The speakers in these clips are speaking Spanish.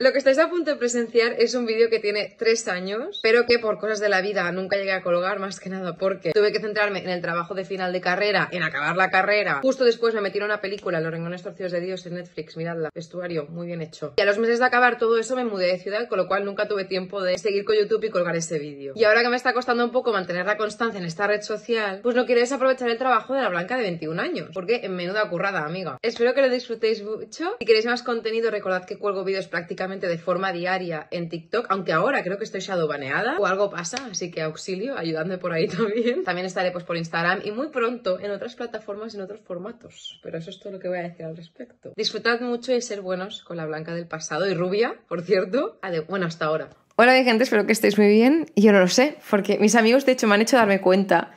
Lo que estáis a punto de presenciar es un vídeo que tiene tres años, pero que por cosas de la vida nunca llegué a colgar, más que nada porque tuve que centrarme en el trabajo de final de carrera, en acabar la carrera. Justo después me metieron una película, Los rengones torcidos de Dios, en Netflix, miradla, vestuario, muy bien hecho. Y a los meses de acabar todo eso me mudé de ciudad, con lo cual nunca tuve tiempo de seguir con YouTube y colgar ese vídeo. Y ahora que me está costando un poco mantener la constancia en esta red social, pues no quiero desaprovechar el trabajo de la Blanca de 21 años, porque en menuda currada, amiga. Espero que lo disfrutéis mucho. Si queréis más contenido, recordad que cuelgo vídeos prácticamente de forma diaria en TikTok, aunque ahora creo que estoy shadowbaneada o algo pasa, así que auxilio, ayudadme por ahí también. También estaré pues por Instagram y muy pronto en otras plataformas, en otros formatos. Pero eso es todo lo que voy a decir al respecto. Disfrutad mucho y ser buenos con la blanca del pasado y rubia, por cierto. Bueno, hasta ahora. Hola gente, espero que estéis muy bien. Yo no lo sé, porque mis amigos de hecho me han hecho darme cuenta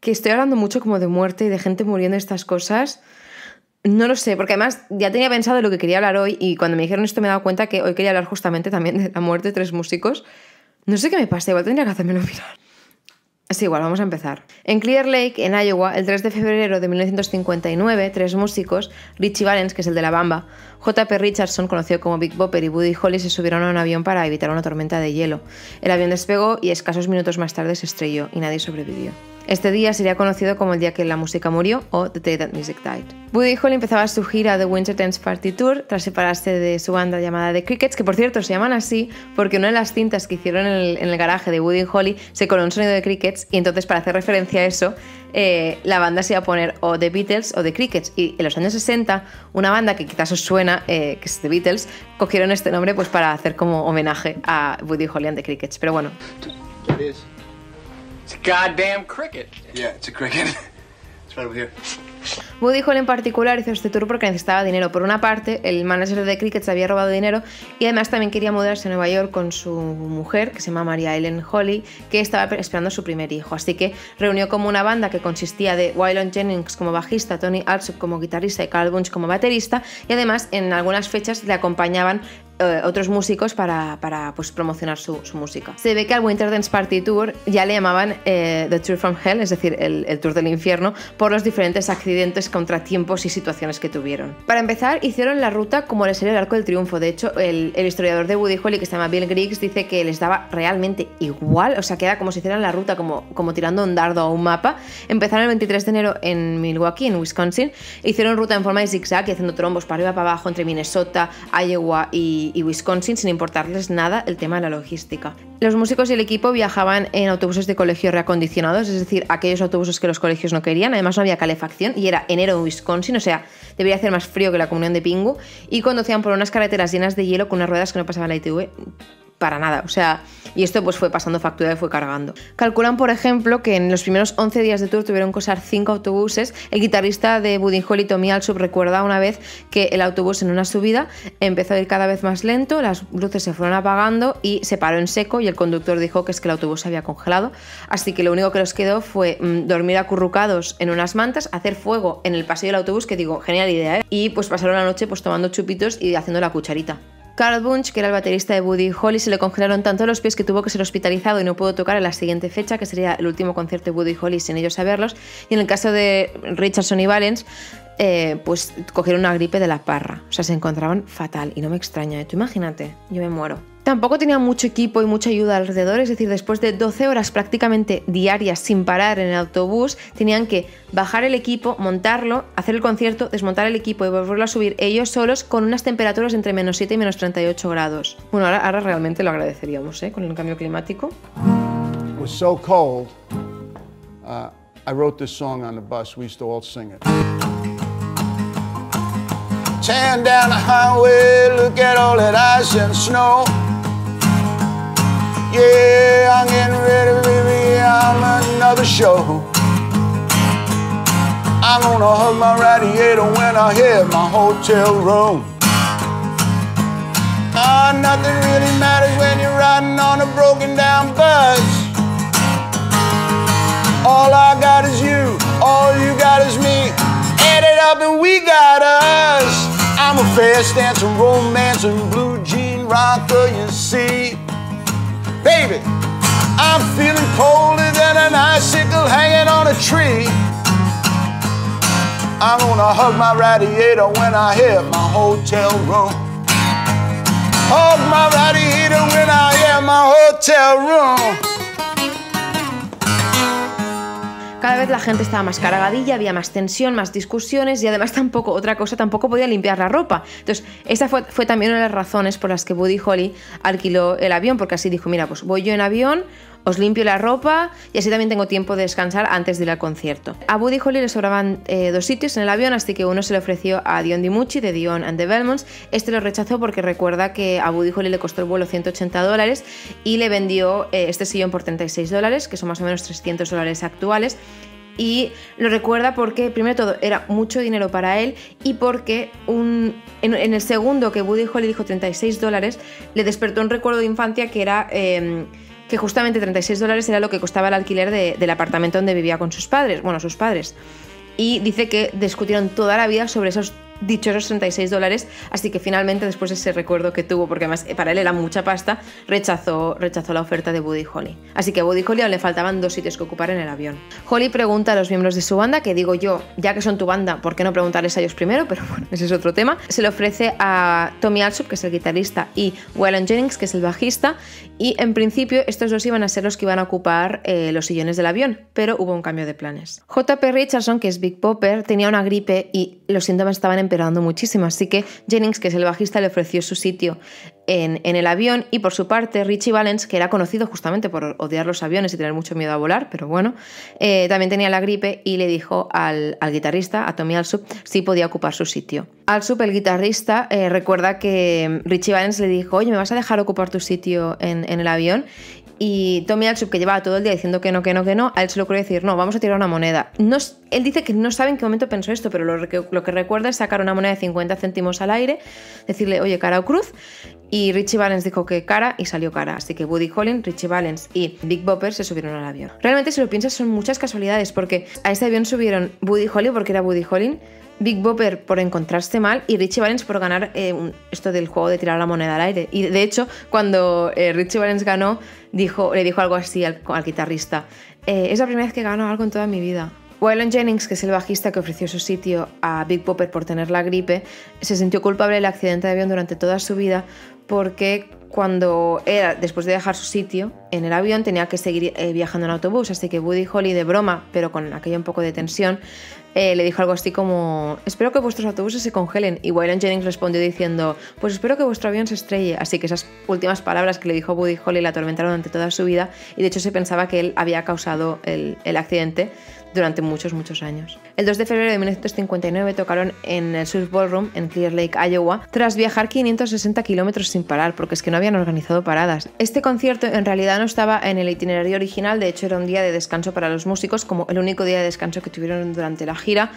que estoy hablando mucho como de muerte y de gente muriendo estas cosas. No lo sé, porque además ya tenía pensado lo que quería hablar hoy y cuando me dijeron esto me he dado cuenta que hoy quería hablar justamente también de la muerte de tres músicos. No sé qué me pasa, igual tendría que hacérmelo mirar. Es igual, vamos a empezar. En Clear Lake, en Iowa, el 3 de febrero de 1959, tres músicos, Richie Valens, que es el de la bamba, J.P. Richardson, conocido como Big Bopper, y Buddy Holly se subieron a un avión para evitar una tormenta de hielo. El avión despegó y escasos minutos más tarde se estrelló y nadie sobrevivió. Este día sería conocido como el día que la música murió o The Day That Music Died. Buddy Holly empezaba su gira The Winter Dance Party Tour tras separarse de su banda llamada The Crickets, que por cierto se llaman así porque una de las cintas que hicieron en el, garaje de Buddy Holly se coló un sonido de Crickets y entonces para hacer referencia a eso eh, la banda se iba a poner o The Beatles o The Crickets. Y en los años 60, una banda que quizás os suena, eh, que es The Beatles, cogieron este nombre pues para hacer como homenaje a Buddy Holly and The Crickets. Pero bueno. It's a goddamn cricket. Yeah, it's a cricket. it's right over here. Woody Hall en particular hizo este tour porque necesitaba dinero. Por una parte, el manager de Cricket se había robado dinero y además también quería mudarse a Nueva York con su mujer, que se llama Maria Ellen Holly, que estaba esperando su primer hijo. Así que reunió como una banda que consistía de Waylon Jennings como bajista, Tony Alsop como guitarrista y Carl Bunch como baterista y además en algunas fechas le acompañaban eh, otros músicos para, para pues, promocionar su, su, música. Se ve que al Winter Dance Party Tour ya le llamaban eh, The Tour from Hell, es decir, el, el, Tour del Infierno, por los diferentes accidentes, contratiempos y situaciones que tuvieron. Para empezar, hicieron la ruta como les sería el Arco del Triunfo. De hecho, el, el historiador de Woody Holly, que se llama Bill Griggs, dice que les daba realmente igual, o sea, que era como si hicieran la ruta como, como tirando un dardo a un mapa. Empezaron el 23 de enero en Milwaukee, en Wisconsin, hicieron ruta en forma de zigzag y haciendo trombos para arriba, para abajo, entre Minnesota, Iowa y y, Wisconsin sin importarles nada el tema de la logística. Los músicos y el equipo viajaban en autobuses de colegio reacondicionados, es decir, aquellos autobuses que los colegios no querían, además no había calefacción y era enero en Wisconsin, o sea, debería hacer más frío que la comunión de Pingu, y conducían por unas carreteras llenas de hielo con unas ruedas que no pasaban la ITV para nada. O sea, y esto pues fue pasando factura y fue cargando. Calculan, por ejemplo, que en los primeros 11 días de tour tuvieron que usar 5 autobuses. El guitarrista de Buddy Holly, Tommy Alsop, recuerda una vez que el autobús en una subida empezó a ir cada vez más lento, las luces se fueron apagando y se paró en seco y el conductor dijo que es que el autobús se había congelado. Así que lo único que les quedó fue mm, dormir acurrucados en unas mantas, hacer fuego en el pasillo del autobús, que digo, genial idea, ¿eh? Y pues pasaron la noche pues tomando chupitos y haciendo la cucharita. Carl Bunch, que era el baterista de Buddy Holly, se le congelaron tanto los pies que tuvo que ser hospitalizado y no pudo tocar en la siguiente fecha, que sería el último concierto de Buddy Holly sin ellos saberlos. Y en el caso de Richardson y Valens, eh, pues cogieron una gripe de la parra. O sea, se encontraban fatal. Y no me extraña, ¿eh? tú imagínate, yo me muero. Tampoco tenía mucho equipo y mucha ayuda alrededor, es decir, después de 12 horas prácticamente diarias sin parar en el autobús, tenían que bajar el equipo, montarlo, hacer el concierto, desmontar el equipo y volverlo a subir ellos solos con unas temperaturas entre menos 7 y menos 38 grados. Bueno, ahora, ahora realmente lo agradeceríamos, ¿eh? Con el cambio climático. It was so cold, uh, I wrote this song on the bus. We used to all sing it. Tearing down the highway, look at all that ice and snow. Yeah, I'm getting ready, baby, I'm another show. I'm gonna hug my radiator when I hit my hotel room. Ah, nothing really matters when you're riding on a broken down bus. All I got is you, I'm a fast dancing, romancing, blue jean rocker, you see. Baby, I'm feeling colder than an icicle hanging on a tree. I'm gonna hug my radiator when I hit my hotel room. hug my radiator when I am my hotel room. Cada vez la gente estaba más cargadilla, había más tensión, más discusiones y además tampoco, otra cosa, tampoco podía limpiar la ropa. Entonces, esa fue, fue también una de las razones por las que Buddy Holly alquiló el avión, porque así dijo, mira, pues voy yo en avión, os limpio la ropa y así también tengo tiempo de descansar antes de ir al concierto. A Buddy Holly le sobraban eh, dos sitios en el avión, así que uno se le ofreció a Dion DiMucci de Dion and the Belmonts. Este lo rechazó porque recuerda que a Buddy Holly le costó el vuelo 180 dólares y le vendió eh, este sillón por 36 dólares, que son más o menos 300 dólares actuales y lo recuerda porque, primero todo, era mucho dinero para él y porque un, en, el segundo que Buddy Holly dijo 36 dólares, le despertó un recuerdo de infancia que era eh, que justamente 36 dólares era lo que costaba el alquiler de- del apartamento donde vivía con sus padres, bueno, sus padres. Y dice que discutieron toda la vida sobre esos dichosos 36 dólares, así que finalmente después de ese recuerdo que tuvo, porque además para él era mucha pasta, rechazó, rechazó la oferta de Buddy Holly. Así que a Buddy Holly aún le faltaban dos sitios que ocupar en el avión. Holly pregunta a los miembros de su banda, que digo yo, ya que son tu banda, ¿por qué no preguntarles a ellos primero? Pero bueno, ese es otro tema. Se le ofrece a Tommy Alsop, que es el guitarrista, y Waylon Jennings, que es el bajista, y en principio estos dos iban a ser los que iban a ocupar eh, los sillones del avión, pero hubo un cambio de planes. JP Richardson, que es Big Popper, tenía una gripe y los síntomas estaban empeorando muchísimo, así que Jennings, que es el bajista, le ofreció su sitio en, en el avión y por su parte Richie Valens, que era conocido justamente por odiar los aviones y tener mucho miedo a volar, pero bueno, eh, también tenía la gripe y le dijo al, al guitarrista, a Tommy Alsup, si podía ocupar su sitio. Alsup, el guitarrista, eh, recuerda que Richie Valens le dijo, oye, ¿me vas a dejar ocupar tu sitio en, en el avión? Y Tommy Alsup, que llevaba todo el día diciendo que no, que no, que no, a él se le ocurrió decir, no, vamos a tirar una moneda. No, él dice que no sabe en qué momento pensó esto, pero lo que, recuerda es sacar una moneda de 50 céntimos al aire, decirle, oye, cara o cruz, y Richie Valens dijo que cara y salió cara. Así que Woody Collins, Richie Valens y Big Bopper se subieron al avión. Realmente, si lo piensas, son muchas casualidades, porque a este avión subieron Woody Holly porque era Woody Holly, Big Bopper por encontrarse mal y Richie Valens por ganar eh, esto del juego de tirar la moneda al aire. Y de hecho, cuando eh, Richie Valens ganó, dijo, le dijo algo así al, al guitarrista: "Eh, Es la primera vez que gano algo en toda mi vida. Waylon Jennings, que es el bajista que ofreció su sitio a Big Popper por tener la gripe, se sintió culpable del accidente de avión durante toda su vida porque cuando era, después de dejar su sitio en el avión, tenía que seguir eh, viajando en autobús. Así que Woody Holly, de broma, pero con aquello un poco de tensión, eh, le dijo algo así como: Espero que vuestros autobuses se congelen. Y Waylon Jennings respondió diciendo: Pues espero que vuestro avión se estrelle. Así que esas últimas palabras que le dijo Woody Holly le atormentaron durante toda su vida. Y de hecho se pensaba que él había causado el accidente durante muchos, muchos años. El 2 de febrero de 1959 tocaron en el Surf Ballroom en Clear Lake, Iowa, tras viajar 560 kilómetros sin parar, porque es que no habían organizado paradas. Este concierto en realidad no estaba en el itinerario original, de hecho era un día de descanso para los músicos, como el único día de descanso que tuvieron durante la gira,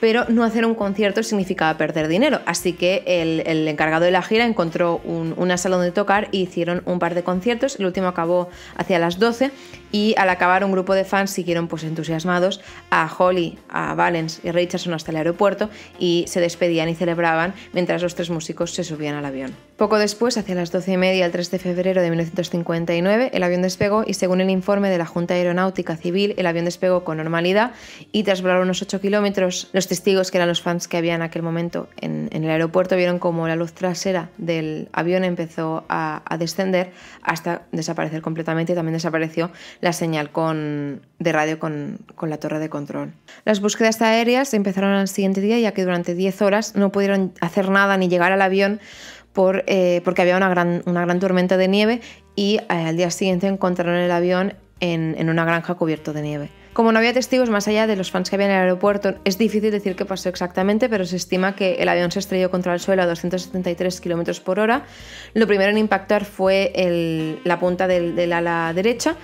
pero no hacer un concierto significaba perder dinero, así que el, el encargado de la gira encontró un- una sala donde tocar y hicieron un par de conciertos, el último acabó hacia las 12 y al acabar un grupo de fans siguieron pues entusiasmados a Holly, a Valens y Richardson hasta el aeropuerto y se despedían y celebraban mientras los tres músicos se subían al avión. Poco después, hacia las 12 y media, el 3 de febrero de 1959, el avión despegó y según el informe de la Junta Aeronáutica Civil, el avión despegó con normalidad y tras volar unos 8 kilómetros, los testigos, que eran los fans que había en aquel momento en, en el aeropuerto, vieron como la luz trasera del avión empezó a, a descender hasta desaparecer completamente y también desapareció la señal con, de radio con, con la torre de control. Las búsquedas aéreas empezaron al siguiente día ya que durante 10 horas no pudieron hacer nada ni llegar al avión por, eh, porque había una gran, una gran tormenta de nieve y eh, al día siguiente encontraron el avión en, en una granja cubierto de nieve. Como no había testigos más allá de los fans que había en el aeropuerto, es difícil decir qué pasó exactamente, pero se estima que el avión se estrelló contra el suelo a 273 km por hora. Lo primero en impactar fue el- la punta del, del ala derecha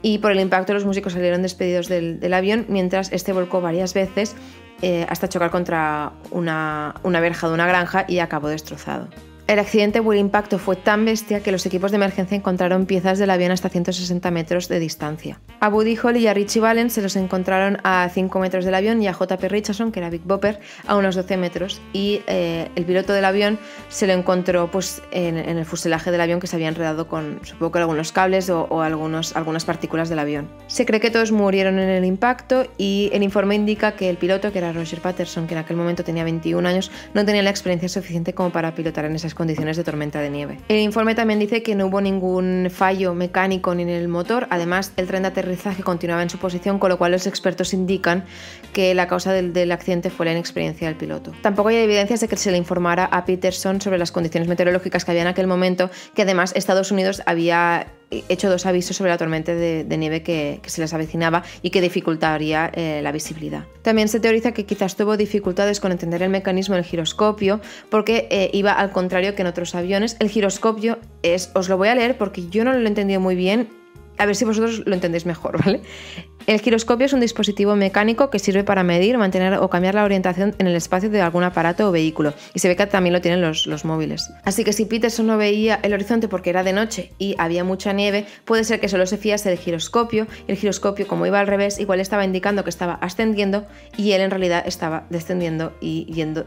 y por el impacto los músicos salieron despedidos del, del avión mientras este volcó varias veces eh, hasta chocar contra una, una verja de una granja y acabó destrozado. El accidente el impacto fue tan bestia que los equipos de emergencia encontraron piezas del avión hasta 160 metros de distancia. A Buddy Holly y a Richie Valens se los encontraron a 5 metros del avión y a JP Richardson, que era Big Bopper, a unos 12 metros. Y eh, el piloto del avión se lo encontró pues, en, el fuselaje del avión que se había enredado con, supongo algunos cables o, o algunos, algunas partículas del avión. Se cree que todos murieron en el impacto y el informe indica que el piloto, que era Roger Patterson, que en aquel momento tenía 21 años, no tenía la experiencia suficiente como para pilotar en esas condiciones condiciones de tormenta de nieve. El informe también dice que no hubo ningún fallo mecánico ni en el motor, además el tren de aterrizaje continuaba en su posición, con lo cual los expertos indican que la causa del, del accidente fue la inexperiencia del piloto. Tampoco hay evidencias de que se le informara a Peterson sobre las condiciones meteorológicas que había en aquel momento, que además Estados Unidos había hecho dos avisos sobre la tormenta de, nieve que, que, se les avecinaba y que dificultaría eh, la visibilidad. También se teoriza que quizás tuvo dificultades con entender el mecanismo del giroscopio porque eh, iba al contrario que en otros aviones. El giroscopio es, os lo voy a leer porque yo no lo he entendido muy bien a ver si vosotros lo entendéis mejor, ¿vale? El giroscopio es un dispositivo mecánico que sirve para medir, mantener o cambiar la orientación en el espacio de algún aparato o vehículo. Y se ve que también lo tienen los, móviles. Así que si Peterson no veía el horizonte porque era de noche y había mucha nieve, puede ser que solo se fiase del giroscopio. El giroscopio, como iba al revés, igual estaba indicando que estaba ascendiendo y él en realidad estaba descendiendo y yendo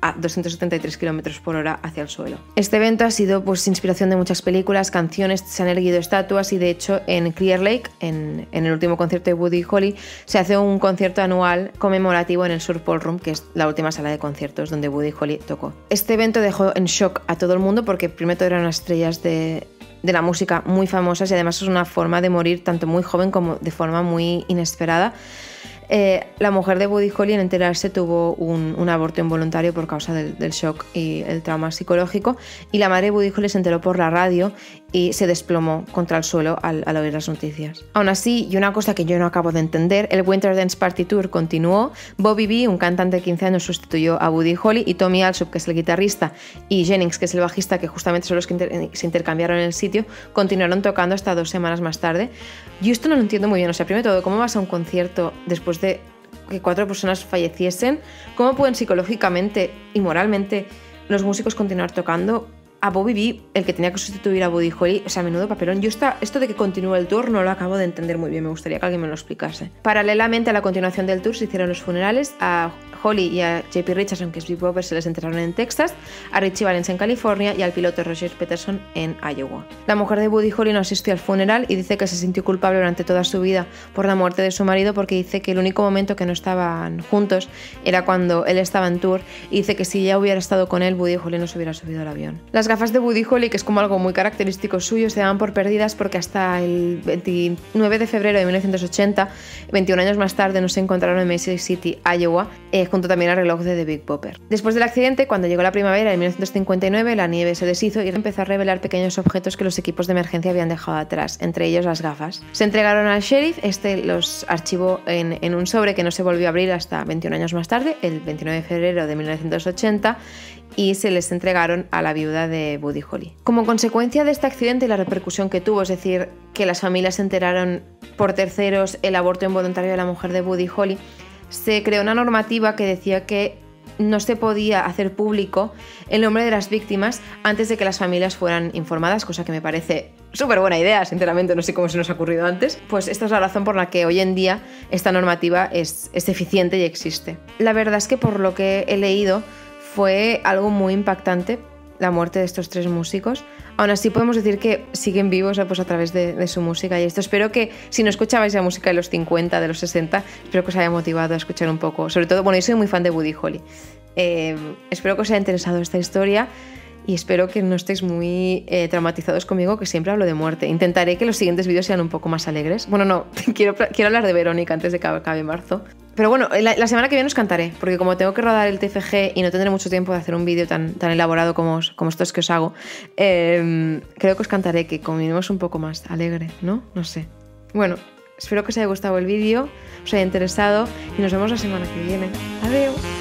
a 273 km por hora hacia el suelo. Este evento ha sido pues, inspiración de muchas películas, canciones, se han erguido estatuas y de hecho en Clear Lake, en, en, el último concierto de Woody Holly, se hace un concierto anual conmemorativo en el Sur Ballroom, que es la última sala de conciertos donde Woody Holly tocó. Este evento dejó en shock a todo el mundo porque primero eran estrellas de, de la música muy famosas y además es una forma de morir tanto muy joven como de forma muy inesperada. Eh, la mujer de Buddy Holly en enterarse tuvo un, aborto involuntario por causa del, del, shock y el trauma psicológico y la madre de Buddy Holly se enteró por la radio y se desplomó contra el suelo al, al, oír las noticias. Aún así, y una cosa que yo no acabo de entender, el Winter Dance Party Tour continuó, Bobby B, un cantante de 15 años, sustituyó a Buddy Holly y Tommy Alsop, que es el guitarrista, y Jennings, que es el bajista, que justamente son los que se intercambiaron en el sitio, continuaron tocando hasta dos semanas más tarde. Yo esto no lo entiendo muy bien, o sea, primero todo, ¿cómo vas a un concierto después de que cuatro personas falleciesen, ¿cómo pueden psicológicamente y moralmente los músicos continuar tocando? A Bobby B, el que tenía que sustituir a Buddy Holly, o sea, a menudo papelón. Yo está, esto de que continúe el tour no lo acabo de entender muy bien, me gustaría que alguien me lo explicase. Paralelamente a la continuación del tour se hicieron los funerales a Holly y a JP Richardson, que es Big Bopper, se les enterraron en Texas, a Richie Valens en California y al piloto Roger Peterson en Iowa. La mujer de Buddy Holly no asistió al funeral y dice que se sintió culpable durante toda su vida por la muerte de su marido porque dice que el único momento que no estaban juntos era cuando él estaba en tour y dice que si ella hubiera estado con él, Buddy Holly no se hubiera subido al avión. Las gafas de Buddy Holly, que es como algo muy característico suyo, se daban por perdidas porque hasta el 29 de febrero de 1980, 21 años más tarde, no se encontraron en Mason City, Iowa, eh, junto también al reloj de The Big Bopper. Después del accidente, cuando llegó la primavera de 1959, la nieve se deshizo y empezó a revelar pequeños objetos que los equipos de emergencia habían dejado atrás, entre ellos las gafas. Se entregaron al sheriff, este los archivó en, un sobre que no se volvió a abrir hasta 21 años más tarde, el 29 de febrero de 1980, y se les entregaron a la viuda de Buddy Holly. Como consecuencia de este accidente y la repercusión que tuvo, es decir, que las familias se enteraron por terceros el aborto involuntario de la mujer de Buddy Holly, se creó una normativa que decía que no se podía hacer público el nombre de las víctimas antes de que las familias fueran informadas, cosa que me parece súper buena idea, sinceramente, no sé cómo se nos ha ocurrido antes. Pues esta es la razón por la que hoy en día esta normativa es, es eficiente y existe. La verdad es que por lo que he leído fue algo muy impactante la muerte de estos tres músicos. Aún así podemos decir que siguen vivos pues, a través de, su música y esto espero que si no escuchabais la música de los 50, de los 60, espero que os haya motivado a escuchar un poco. Sobre todo, bueno, yo soy muy fan de Woody Holly. Eh, espero que os haya interesado esta historia y espero que no estéis muy eh, traumatizados conmigo, que siempre hablo de muerte. Intentaré que los siguientes vídeos sean un poco más alegres. Bueno, no, quiero, quiero hablar de Verónica antes de que acabe marzo. Pero bueno, la, la, semana que viene os cantaré, porque como tengo que rodar el TFG y no tendré mucho tiempo de hacer un vídeo tan, tan elaborado como, como estos que os hago, eh, creo que os cantaré que combinemos un poco más alegre, ¿no? No sé. Bueno, espero que os haya gustado el vídeo, os haya interesado y nos vemos la semana que viene. Adiós.